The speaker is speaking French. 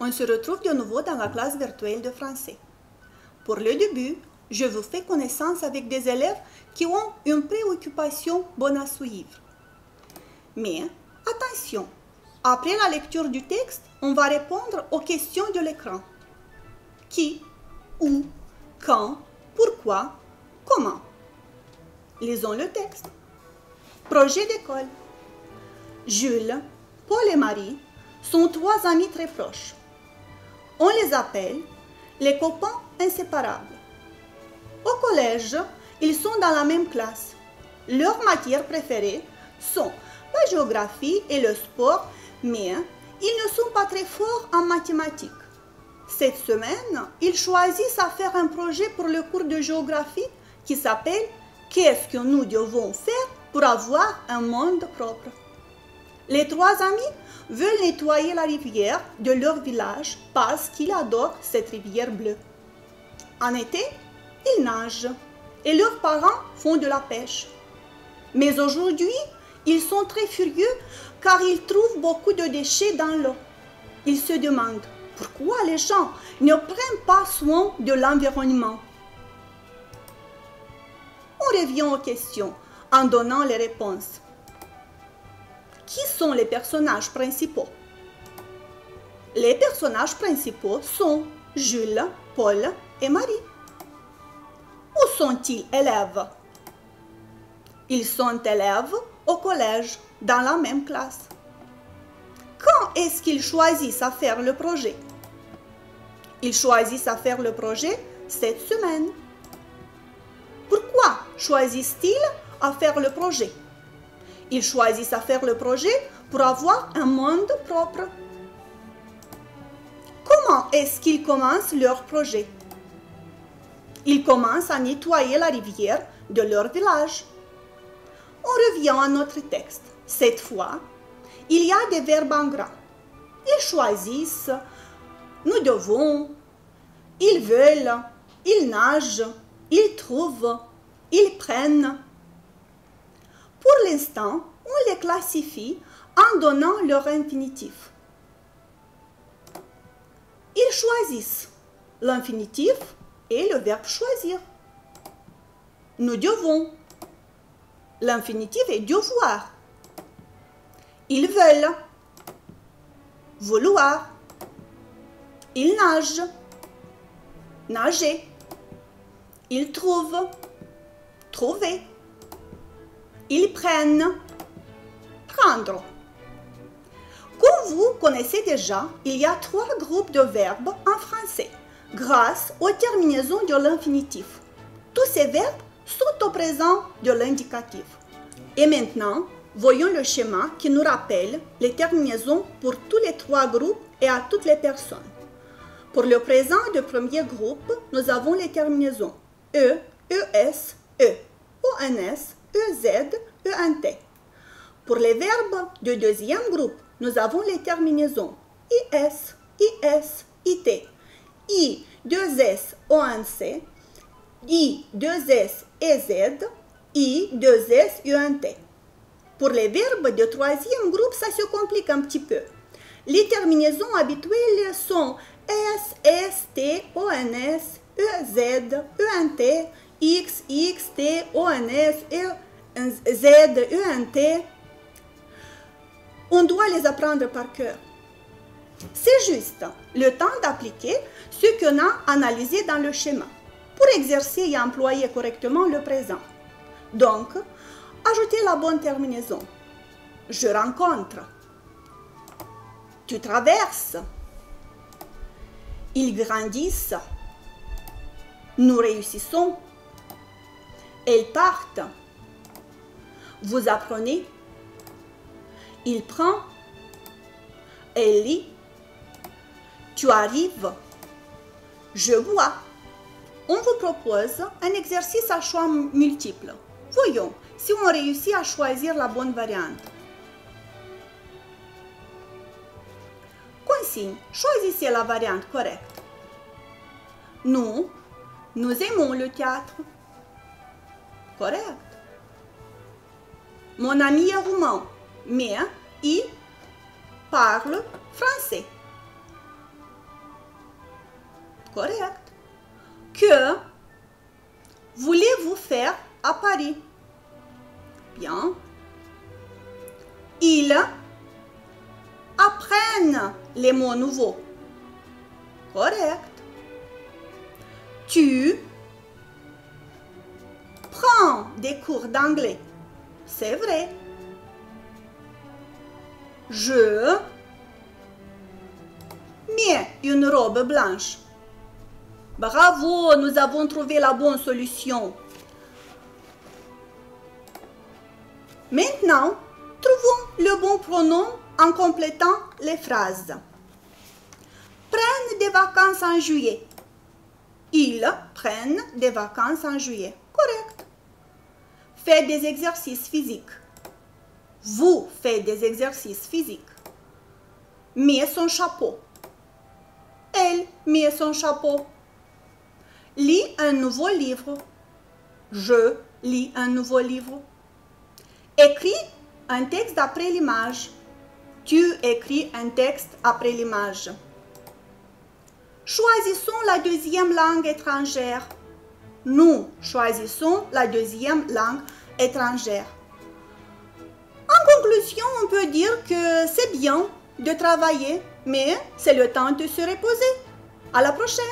on se retrouve de nouveau dans la classe virtuelle de français. Pour le début, je vous fais connaissance avec des élèves qui ont une préoccupation bonne à suivre. Mais attention, après la lecture du texte, on va répondre aux questions de l'écran. Qui, où, quand, pourquoi, comment. Lisons le texte. Projet d'école. Jules, Paul et Marie sont trois amis très proches. On les appelle les copains inséparables. Au collège, ils sont dans la même classe. Leurs matières préférées sont la géographie et le sport, mais ils ne sont pas très forts en mathématiques. Cette semaine, ils choisissent à faire un projet pour le cours de géographie qui s'appelle Qu'est-ce que nous devons faire pour avoir un monde propre? Les trois amis veulent nettoyer la rivière de leur village parce qu'ils adorent cette rivière bleue. En été, ils nagent et leurs parents font de la pêche. Mais aujourd'hui, ils sont très furieux car ils trouvent beaucoup de déchets dans l'eau. Ils se demandent pourquoi les gens ne prennent pas soin de l'environnement. On revient aux questions en donnant les réponses. Qui sont les personnages principaux? Les personnages principaux sont Jules, Paul et Marie. Où sont-ils élèves? Ils sont élèves au collège, dans la même classe. Quand est-ce qu'ils choisissent à faire le projet? Ils choisissent à faire le projet cette semaine. Pourquoi choisissent-ils à faire le projet? Ils choisissent à faire le projet pour avoir un monde propre. Comment est-ce qu'ils commencent leur projet? Ils commencent à nettoyer la rivière de leur village. On revient à notre texte. Cette fois, il y a des verbes en gras. Ils choisissent, nous devons, ils veulent, ils nagent, ils trouvent, ils prennent, pour l'instant, on les classifie en donnant leur infinitif. Ils choisissent l'infinitif et le verbe choisir. Nous devons. L'infinitif est devoir. Ils veulent. Vouloir. Ils nagent. Nager. Ils trouvent. Trouver. Ils prennent. Prendre. Comme vous connaissez déjà, il y a trois groupes de verbes en français, grâce aux terminaisons de l'infinitif. Tous ces verbes sont au présent de l'indicatif. Et maintenant, voyons le schéma qui nous rappelle les terminaisons pour tous les trois groupes et à toutes les personnes. Pour le présent du premier groupe, nous avons les terminaisons E, ES, E, ONS, EZ, ENT. Pour les verbes du deuxième groupe, nous avons les terminaisons IS, IS, IT, I, 2S, ONC, I, 2S, EZ, I, 2S, UNT. Pour les verbes du troisième groupe, ça se complique un petit peu. Les terminaisons habituelles sont S, S, T, ONS, EZ, ENT, X, X, T, ONS, Z, ENT. On doit les apprendre par cœur. C'est juste le temps d'appliquer ce qu'on a analysé dans le schéma pour exercer et employer correctement le présent. Donc, ajoutez la bonne terminaison. Je rencontre. Tu traverses. Ils grandissent. Nous réussissons. Elles partent. Vous apprenez. Il prend. Elle lit. Tu arrives. Je vois. On vous propose un exercice à choix multiple. Voyons si on réussit à choisir la bonne variante. Consigne, choisissez la variante correcte. Nous, nous aimons le théâtre. Correct. Mon ami est roumain, mais il parle français. Correct. Que voulez-vous faire à Paris? Bien. Ils apprennent les mots nouveaux. Correct. Tu des cours d'anglais. C'est vrai. Je mets une robe blanche. Bravo, nous avons trouvé la bonne solution. Maintenant, trouvons le bon pronom en complétant les phrases. Prennent des vacances en juillet. Ils prennent des vacances en juillet. Correct. Fait des exercices physiques. Vous faites des exercices physiques. Met son chapeau. Elle met son chapeau. Lis un nouveau livre. Je lis un nouveau livre. Écris un texte après l'image. Tu écris un texte après l'image. Choisissons la deuxième langue étrangère. Nous choisissons la deuxième langue étrangère. En conclusion, on peut dire que c'est bien de travailler, mais c'est le temps de se reposer. À la prochaine!